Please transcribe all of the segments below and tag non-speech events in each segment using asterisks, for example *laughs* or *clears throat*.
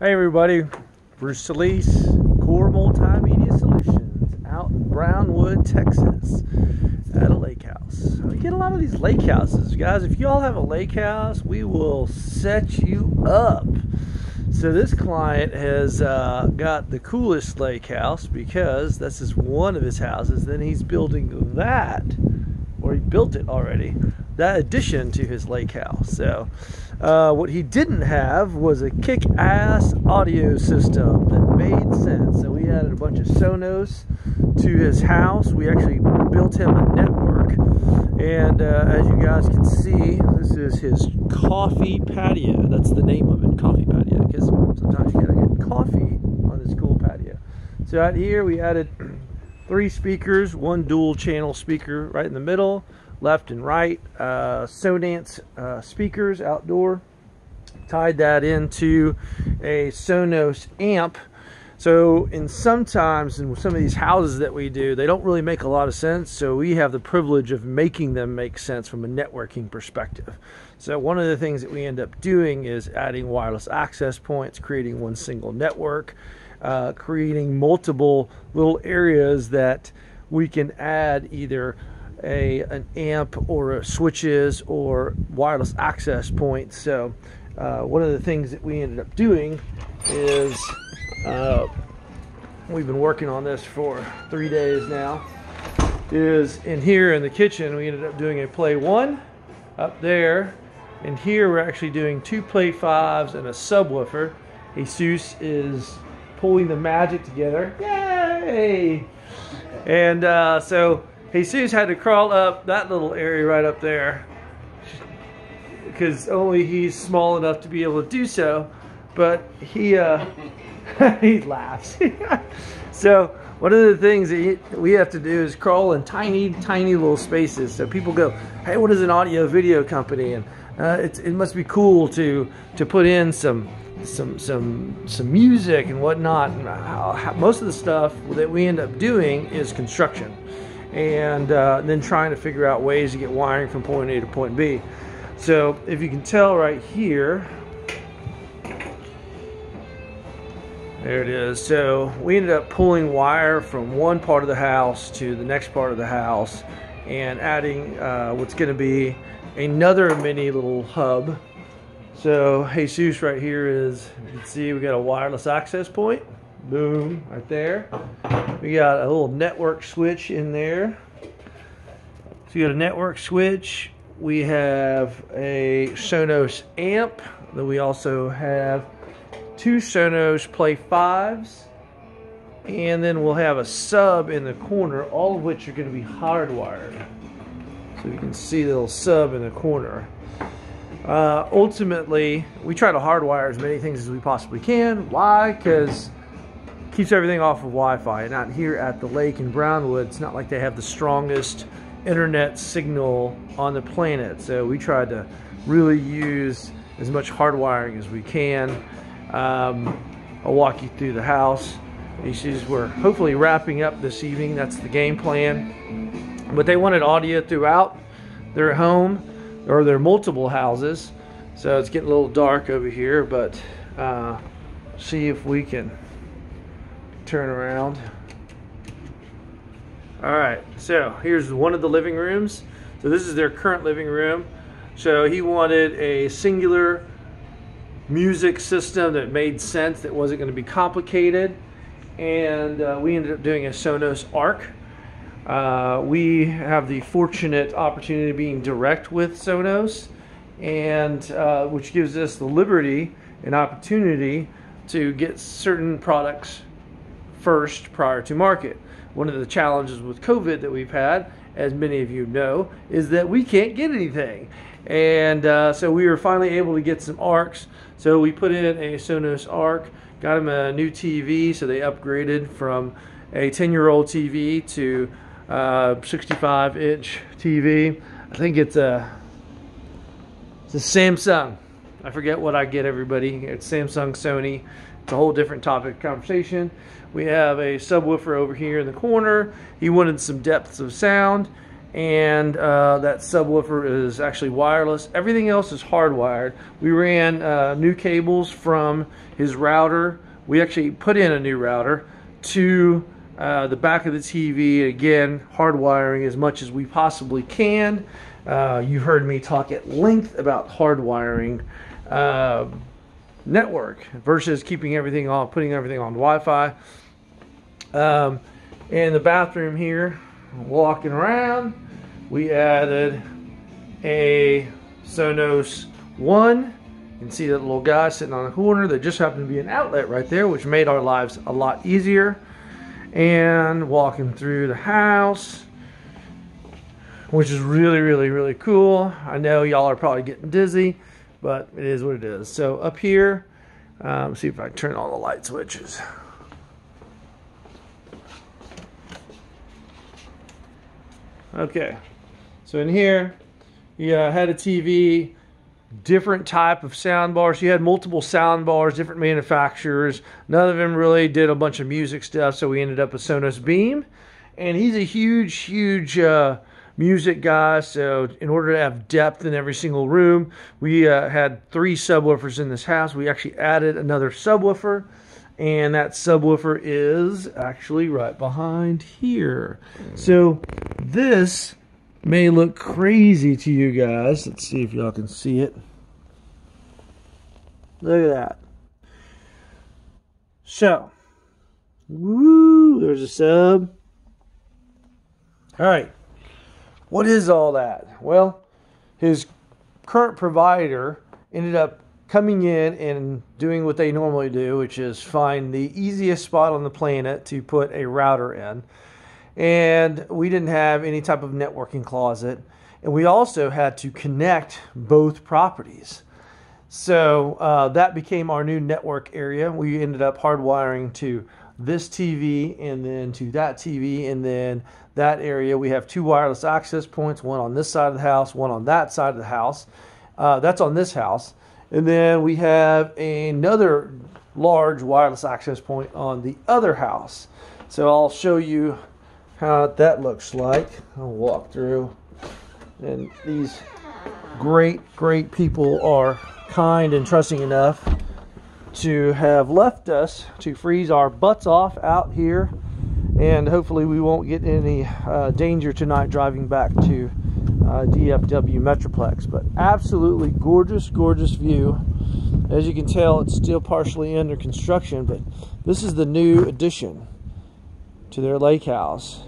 Hey everybody, Bruce Solis, Kore Multimedia Solutions out in Brownwood, Texas at a lake house. We get a lot of these lake houses. Guys, if y'all have a lake house, we will set you up. So this client has uh, got the coolest lake house because this is one of his houses. Then he's building that, or he built it already, that addition to his lake house. So uh, what he didn't have was a kick-ass audio system that made sense. So we added a bunch of Sonos to his house. We actually built him a network. And uh, as you guys can see, this is his coffee patio. That's the name of it, coffee patio, because sometimes you gotta get coffee on this cool patio. So out here we added *clears throat* three speakers, one dual channel speaker right in the middle, left and right, uh, Sonance uh, speakers outdoor. Tied that into a Sonos amp. So in sometimes in some of these houses that we do, they don't really make a lot of sense. So we have the privilege of making them make sense from a networking perspective. So one of the things that we end up doing is adding wireless access points, creating one single network, uh, creating multiple little areas that we can add either a an amp or switches or wireless access points. So uh, one of the things that we ended up doing is uh, we've been working on this for three days now. Is in here in the kitchen we ended up doing a play one up there, and here we're actually doing two play fives and a subwoofer. Jesus is pulling the magic together. Yay! And uh, so Jesus had to crawl up that little area right up there because only he's small enough to be able to do so. But he uh, *laughs* he laughs. so one of the things that we have to do is crawl in tiny, tiny little spaces. So people go, "Hey, what is an audio video company?" And uh, it must be cool to to put in some some some some music and whatnot. And how, how, most of the stuff that we end up doing is construction and uh, then trying to figure out ways to get wiring from point A to point B. So if you can tell right here, there it is. So we ended up pulling wire from one part of the house to the next part of the house and adding uh, what's going to be another mini little hub. So Jesus right here is, you can see we got a wireless access point. Boom, right there. We got a little network switch in there. So you got a network switch. We have a Sonos amp. Then we also have two Sonos Play 5s. And then we'll have a sub in the corner, all of which are going to be hardwired. So you can see the little sub in the corner. Uh, ultimately, we try to hardwire as many things as we possibly can. Why? Because keeps everything off of Wi-Fi. And out here at the lake in Brownwood, it's not like they have the strongest internet signal on the planet. So we tried to really use as much hardwiring as we can. Um, I'll walk you through the house. Issues we're hopefully wrapping up this evening. That's the game plan. But they wanted audio throughout their home or their multiple houses. So it's getting a little dark over here, but uh, see if we can turn around. All right, so here's one of the living rooms. So this is their current living room. So he wanted a singular music system that made sense, that wasn't going to be complicated. And uh, we ended up doing a Sonos Arc. Uh, we have the fortunate opportunity of being direct with Sonos, and uh, which gives us the liberty and opportunity to get certain products first prior to market. One of the challenges with COVID that we've had, as many of you know, is that we can't get anything. And uh, so we were finally able to get some ARCs. So we put in a Sonos ARC, got them a new TV, so they upgraded from a 10 year old TV to uh, 65 inch TV. I think it's a, it's a Samsung. I forget what I get everybody. It's Samsung, Sony. It's a whole different topic of conversation. We have a subwoofer over here in the corner. He wanted some depths of sound. and uh, that subwoofer is actually wireless. Everything else is hardwired. We ran uh, new cables from his router. We actually put in a new router to uh, the back of the TV. Again, hardwiring as much as we possibly can. Uh, you heard me talk at length about hardwiring uh, network versus keeping everything on, putting everything on Wi-Fi. Um, in the bathroom here, walking around, we added a Sonos 1. You can see that little guy sitting on the corner. There just happened to be an outlet right there, which made our lives a lot easier. And walking through the house, which is really, really, really cool. I know y'all are probably getting dizzy, but it is what it is. So up here, um, see if I turn all the light switches. Okay, so in here, you uh, had a TV, different type of sound bars. You had multiple sound bars, different manufacturers. None of them really did a bunch of music stuff, so we ended up with Sonos Beam. And he's a huge, huge uh, music guy, so in order to have depth in every single room, we uh, had three subwoofers in this house. We actually added another subwoofer and that subwoofer is actually right behind here. So this may look crazy to you guys. Let's see if y'all can see it. Look at that. So, woo, there's a sub. All right, what is all that? Well, his current provider ended up coming in and doing what they normally do, which is find the easiest spot on the planet to put a router in. And we didn't have any type of networking closet. And we also had to connect both properties. So uh, that became our new network area. We ended up hardwiring to this TV and then to that TV and then that area. We have two wireless access points, one on this side of the house, one on that side of the house. Uh, that's on this house. And then we have another large wireless access point on the other house. So I'll show you how that looks like. I'll walk through. And these great, great people are kind and trusting enough to have left us to freeze our butts off out here. And hopefully we won't get any uh, danger tonight driving back to uh, DFW Metroplex. But absolutely gorgeous, gorgeous view. As you can tell, it's still partially under construction, but this is the new addition to their lake house.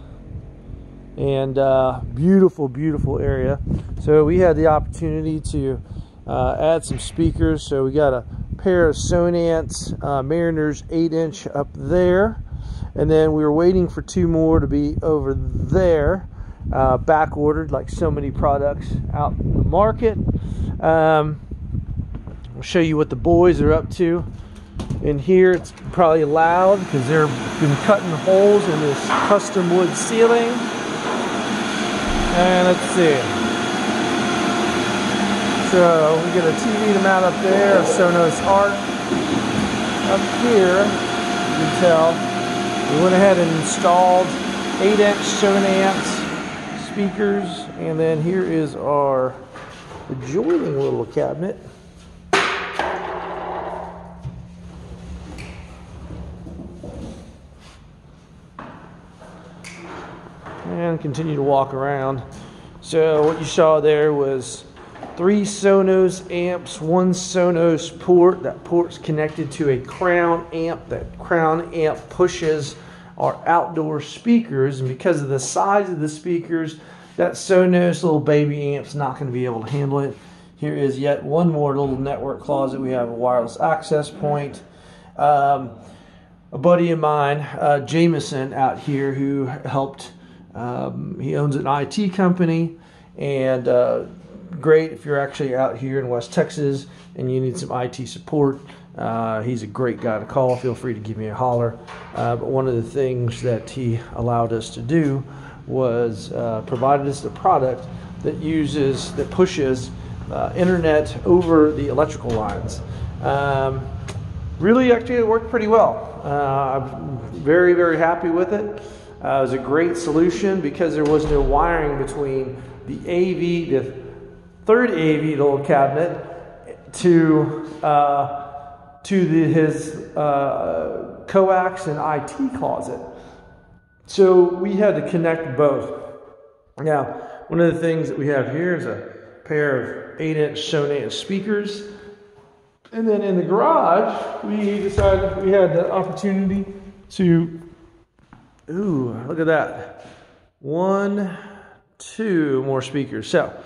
And uh, beautiful, beautiful area. So we had the opportunity to uh, add some speakers. So we got a pair of Sonance uh, Mariners 8 inch up there. And then we were waiting for two more to be over there uh, back ordered like so many products out in the market. Um, I'll show you what the boys are up to. In here, it's probably loud because they've been cutting holes in this custom wood ceiling. And let's see. So we get a TV to mount up there, a Sonos Arc. Up here, you can tell, we went ahead and installed 8-inch Sonance speakers, and then here is our adjoining little cabinet. And continue to walk around. So what you saw there was three Sonos amps, one Sonos port. That port's connected to a crown amp. That crown amp pushes our outdoor speakers, and because of the size of the speakers, that Sonos little baby amp's not going to be able to handle it. Here is yet one more little network closet. We have a wireless access point. Um, a buddy of mine, uh, Jameson, out here, who helped. Um, he owns an IT company, and uh, great if you're actually out here in West Texas and you need some IT support. Uh, he's a great guy to call. Feel free to give me a holler. Uh, but one of the things that he allowed us to do was uh, provided us the product that uses that pushes uh, internet over the electrical lines. Um, really, actually, it worked pretty well. Uh, I'm very, very happy with it. Uh, it was a great solution because there was no wiring between the AV, the third AV little cabinet, to uh, to the, his uh, coax and IT closet. So we had to connect both. Now, one of the things that we have here is a pair of 8 inch Sonance speakers. And then in the garage, we decided we had the opportunity to, ooh, look at that. One, two more speakers. So,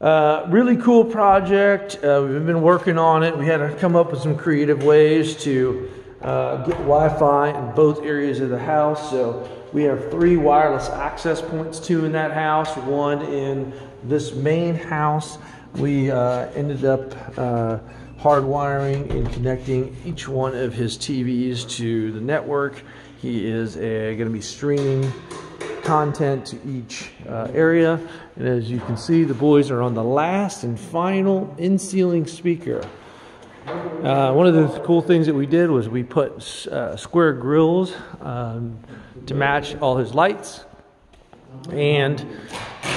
uh, really cool project. Uh, we've been working on it. We had to come up with some creative ways to uh, get Wi Fi in both areas of the house. So, we have three wireless access points, two in that house, one in this main house. We uh, ended up uh, hardwiring and connecting each one of his TVs to the network. He is going to be streaming content to each uh, area. And as you can see, the boys are on the last and final in-ceiling speaker. Uh, one of the cool things that we did was we put uh, square grills um, to match all his lights and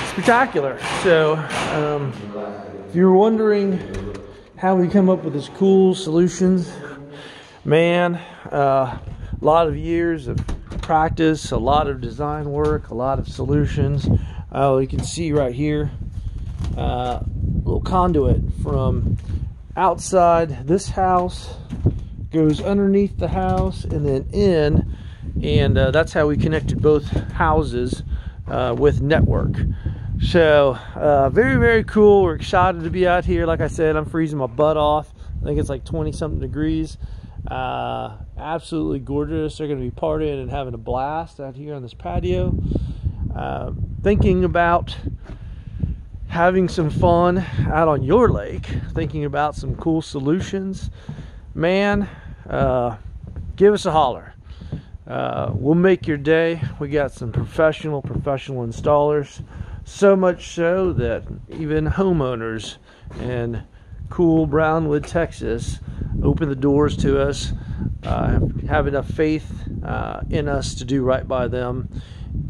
spectacular. So um, if you're wondering how we come up with these cool solutions, man, uh, a lot of years of practice, a lot of design work, a lot of solutions. Uh, you can see right here, uh, little conduit from outside this house goes underneath the house and then in and uh, that's how we connected both houses uh, with network. So uh, very very cool. We're excited to be out here. Like i said i'm freezing my butt off. I think it's like 20 something degrees uh, absolutely gorgeous they're going to be partying and having a blast out here on this patio uh, thinking about having some fun out on your lake, thinking about some cool solutions, man, uh, give us a holler. Uh, we'll make your day. We got some professional, professional installers. So much so that even homeowners in cool Brownwood, Texas, open the doors to us, uh, have enough faith uh, in us to do right by them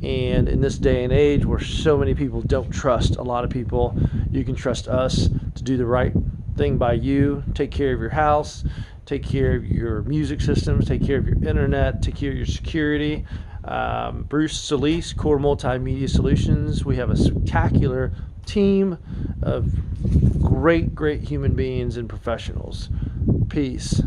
and in this day and age where so many people don't trust a lot of people, you can trust us to do the right thing by you, take care of your house, take care of your music systems, take care of your internet, take care of your security. Um, Bruce Solis, Kore Multimedia Solutions. We have a spectacular team of great, great human beings and professionals. Peace.